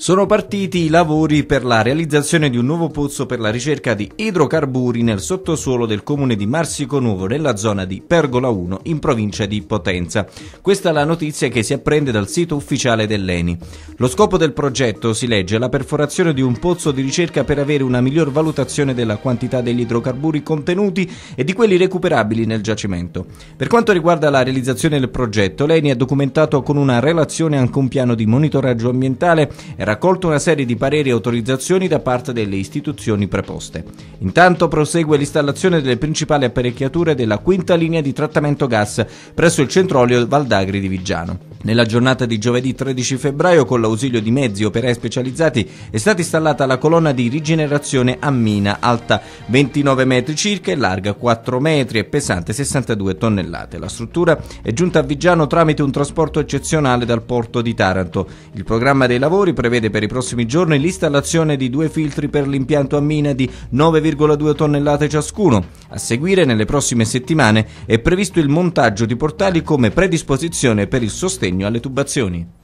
Sono partiti i lavori per la realizzazione di un nuovo pozzo per la ricerca di idrocarburi nel sottosuolo del comune di Marsico Nuovo nella zona di Pergola 1 in provincia di Potenza. Questa è la notizia che si apprende dal sito ufficiale dell'ENI. Lo scopo del progetto, si legge, è la perforazione di un pozzo di ricerca per avere una miglior valutazione della quantità degli idrocarburi contenuti e di quelli recuperabili nel giacimento. Per quanto riguarda la realizzazione del progetto, l'ENI ha documentato con una relazione anche un piano di monitoraggio ambientale e raccolto una serie di pareri e autorizzazioni da parte delle istituzioni preposte. Intanto prosegue l'installazione delle principali apparecchiature della quinta linea di trattamento gas presso il centro olio Valdagri di Viggiano. Nella giornata di giovedì 13 febbraio, con l'ausilio di mezzi operai specializzati, è stata installata la colonna di rigenerazione a mina, alta 29 metri circa e larga 4 metri e pesante 62 tonnellate. La struttura è giunta a Viggiano tramite un trasporto eccezionale dal porto di Taranto. Il programma dei lavori prevede per i prossimi giorni l'installazione di due filtri per l'impianto a mina di 9,2 tonnellate ciascuno. A seguire, nelle prossime settimane, è previsto il montaggio di portali come predisposizione per il sostegno alle tubazioni.